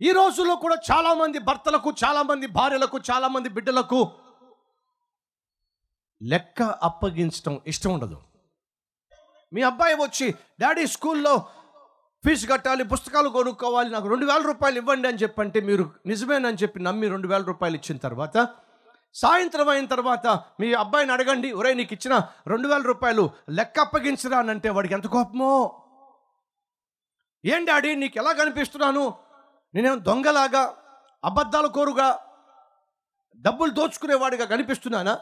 ఈ రోజుల్లో కూడా చాలా మంది భర్తలకు చాలా మంది భార్యలకు చాలా మంది బిడ్డలకు లెక్క అప్పగించడం ఇష్టం ఉండదు. మీ అబ్బాయి వచ్చి డాడీ స్కూల్లో ఫీజు కట్టాలి పుస్తకాలు కొనుక్కోవాలి నాకు రెండు వేల రూపాయలు ఇవ్వండి అని చెప్పంటే మీరు నిజమేనని చెప్పి నమ్మి రెండు వేల రూపాయలు ఇచ్చిన తర్వాత సాయంత్రం అయిన తర్వాత మీ అబ్బాయిని అడగండి ఒరే నీకు ఇచ్చిన రెండు వేల రూపాయలు లెక్క అప్పగించరా అని అంటే వాడికి ఎంత కోపమో. ఏం డాడీ నీకు ఎలా కనిపిస్తున్నాను? నేనేం దొంగలాగా అబద్ధాలు కోరుగా డబ్బులు దోచుకునేవాడిగా కనిపిస్తున్నానా?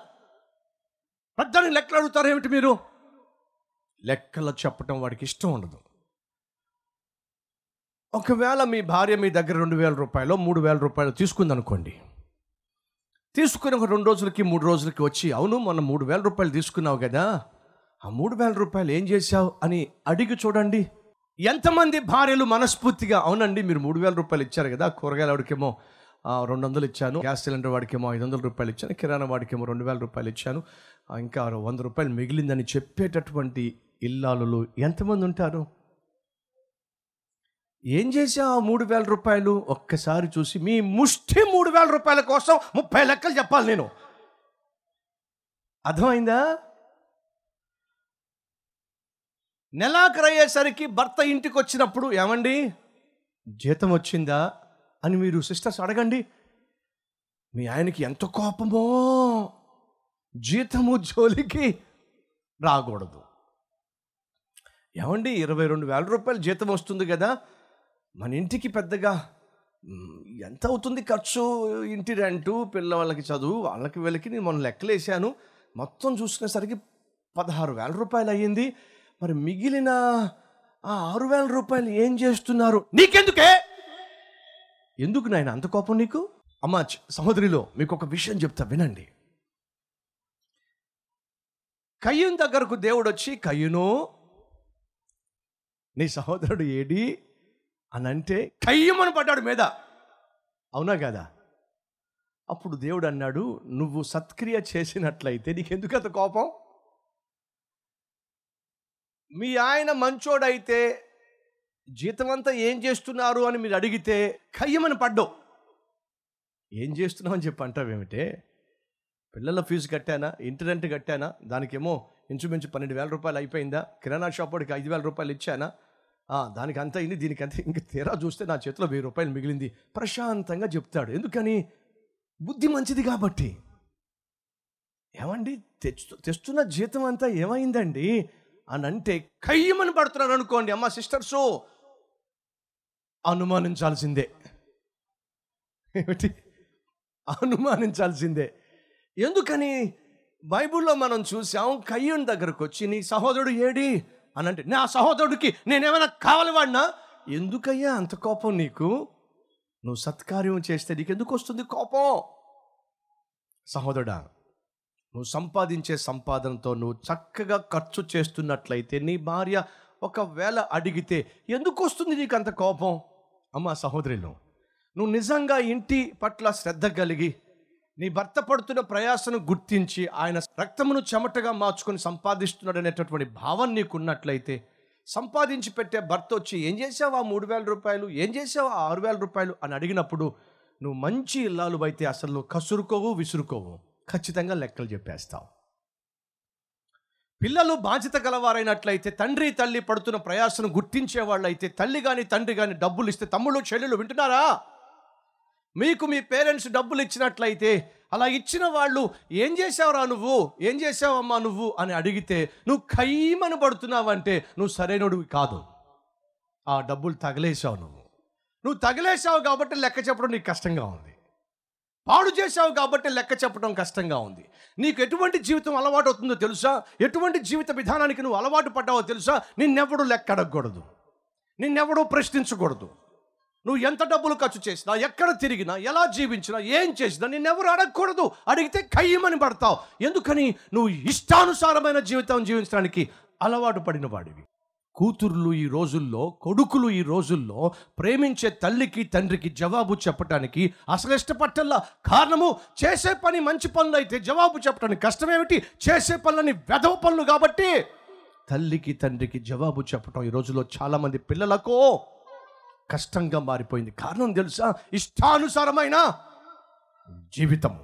పెద్దని లెక్కలు అడుగుతారు ఏమిటి మీరు? లెక్కలు చెప్పటం వాడికి ఇష్టం ఉండదు. ఒకవేళ మీ భార్య మీ దగ్గర రెండు వేల రూపాయలు మూడు వేల రూపాయలు తీసుకుందనుకోండి. తీసుకుని ఒక రెండు రోజులకి మూడు రోజులకి వచ్చి అవును మొన్న మూడు వేల రూపాయలు తీసుకున్నావు కదా ఆ మూడు వేల రూపాయలు ఏం చేశావు? అని అడిగి చూడండి. ఎంతమంది భార్యలు మనస్ఫూర్తిగా అవునండి మీరు మూడు వేల రూపాయలు ఇచ్చారు కదా కూరగాయల వాడికేమో రెండు వందలు ఇచ్చాను గ్యాస్ సిలిండర్ వాడికేమో ఐదు వందల రూపాయలు ఇచ్చాను కిరాణా వాడికేమో రెండు వేల రూపాయలు ఇచ్చాను ఇంకా వంద రూపాయలు మిగిలిందని చెప్పేటటువంటి ఇల్లాలు ఎంతమంది ఉంటారు? ఏం చేసా ఆ మూడు వేల రూపాయలు? ఒక్కసారి చూసి మీ ముష్టి మూడు వేల రూపాయల కోసం ముప్పై లెక్కలు చెప్పాలి నేను. అర్థమైందా? నెలాఖరు అయ్యేసరికి భర్త ఇంటికి వచ్చినప్పుడు ఏమండి? జీతం వచ్చిందా? అని మీరు సిస్టర్స్ అడగండి. మీ ఆయనకి ఎంత కోపమో జీతము జోలికి రాకూడదు. ఏమండి ఇరవై రెండు వేల రూపాయలు జీతం వస్తుంది కదా మన ఇంటికి పెద్దగా ఎంత అవుతుంది ఖర్చు ఇంటి రెంటు పిల్లవాళ్ళకి చదువు వాళ్ళకి వీళ్ళకి నేను మొన్న లెక్కలేసాను. మొత్తం చూసుకునేసరికి పదహారు వేల రూపాయలు అయ్యింది మరి మిగిలిన ఆ ఆరు వేల రూపాయలు ఏం చేస్తున్నారు? నీకెందుకే? ఎందుకు నాయన అంత కోపం నీకు? అమ్మా చ- సహోదరిలో మీకు ఒక విషయం చెప్తా వినండి. కయ్యూన్ దగ్గరకు దేవుడు వచ్చి కయ్యూను నీ సహోదరుడు ఏడి? అని అంటే కయ్యమని పడ్డాడు మీద అవునా కదా? అప్పుడు దేవుడు అన్నాడు నువ్వు సత్క్రియ చేసినట్లయితే నీకెందుకు అంత కోపం? మీ ఆయన మంచోడైతే జీతం అంతా ఏం చేస్తున్నారు అని మీరు అడిగితే కయ్యమని పడ్డావు. ఏం చేస్తున్నావు అని చెప్పి అంటావేమిటే? పిల్లల ఫీజు కట్టానా? ఇంటర్నెట్ కట్టానా? దానికేమో ఇంచుమించు పన్నెండు వేల రూపాయలు అయిపోయిందా? కిరాణా షాప్ వాడికి ఐదు వేల రూపాయలు ఇచ్చానా? దానికి అంత అయింది దీనికి అంత ఇంక తీరా చూస్తే నా చేతిలో వెయ్యి రూపాయలు మిగిలింది. ప్రశాంతంగా చెప్తాడు. ఎందుకని? బుద్ధి మంచిది కాబట్టి. ఏమండి? తెచ్చు తెస్తున్న జీతం అంతా ఏమైందండి? అని అంటే కయ్యమని పడుతున్నాను అనుకోండి. అమ్మ సిస్టర్సు అనుమానించాల్సిందే. ఏమిటి? అనుమానించాల్సిందే. ఎందుకని? బైబిల్లో మనం చూసాం కయ్యూన్ దగ్గరకు వచ్చి నీ సహోదరుడు ఏడి? అని అంటే నా సహోదరుడికి నేనేమైనా కావాలి వాడినా? ఎందుకయ్యా అంత కోపం నీకు? నువ్వు సత్కార్యం చేస్తే నీకు ఎందుకు వస్తుంది కోపం? సహోదరుడా నువ్వు సంపాదించే సంపాదనతో నువ్వు చక్కగా ఖర్చు చేస్తున్నట్లయితే నీ భార్య ఒకవేళ అడిగితే ఎందుకు వస్తుంది నీకు అంత కోపం? అమ్మ సహోదరులు నువ్వు నిజంగా ఇంటి పట్ల శ్రద్ధ కలిగి నీ భర్త పడుతున్న ప్రయాసను గుర్తించి ఆయన రక్తమును చెమటగా మార్చుకొని సంపాదిస్తున్నాడు అనేటటువంటి భావం నీకున్నట్లయితే సంపాదించి పెట్టే భర్త వచ్చి ఏం చేసావు ఆ మూడు వేల రూపాయలు? ఏం చేసావు ఆ ఆరు వేల రూపాయలు? అని అడిగినప్పుడు నువ్వు మంచి ఇల్లాలు అయితే అసలు కసురుకోవు విసురుకోవు. ఖచ్చితంగా లెక్కలు చెప్పేస్తావు పిల్లలు బాధ్యత గలవారైనట్లయితే తండ్రి తల్లి పడుతున్న ప్రయాసను గుర్తించే వాళ్ళైతే తల్లి కానీ తండ్రి కానీ డబ్బులు ఇస్తే తమ్ముళ్ళు చెల్లెలు వింటున్నారా? మీకు మీ పేరెంట్స్ డబ్బులు ఇచ్చినట్లయితే అలా ఇచ్చిన వాళ్ళు ఏం చేసావురా నువ్వు? ఏం చేసావమ్మా నువ్వు? అని అడిగితే నువ్వు ఖైమని పడుతున్నావంటే నువ్వు సరైనడివి కాదు. ఆ డబ్బులు తగలేసావు నువ్వు. నువ్వు తగిలేసావు కాబట్టి లెక్క చెప్పడం నీకు కష్టంగా ఉంది. పాడు చేశావు కాబట్టి లెక్క చెప్పడం కష్టంగా ఉంది. నీకు ఎటువంటి జీవితం అలవాటు అవుతుందో తెలుసా? ఎటువంటి జీవిత విధానానికి నువ్వు అలవాటు పడ్డావో తెలుసా? నిన్నెవడు లెక్క అడగకూడదు. నిన్నెవడూ ప్రశ్నించకూడదు. నువ్వు ఎంత డబ్బులు ఖర్చు చేసినా ఎక్కడ తిరిగినా ఎలా జీవించినా ఏం చేసినా నిన్నెవరు అడగకూడదు. అడిగితే కయ్యమని పడతావు. ఎందుకని? నువ్వు ఇష్టానుసారమైన జీవితం జీవించడానికి అలవాటు పడిన వాడివి. కూతుర్లు ఈ రోజుల్లో కొడుకులు ఈ రోజుల్లో ప్రేమించే తల్లికి తండ్రికి జవాబు చెప్పటానికి అసలు ఇష్టపట్టల్లా? కారణము చేసే పని మంచి పనులు అయితే జవాబు చెప్పడానికి కష్టమేమిటి? చేసే పనులని వెధవ పనులు కాబట్టి తల్లికి తండ్రికి జవాబు చెప్పటం ఈ రోజుల్లో చాలామంది పిల్లలకు కష్టంగా మారిపోయింది. కారణం తెలుసా? ఇష్టానుసారమైన జీవితం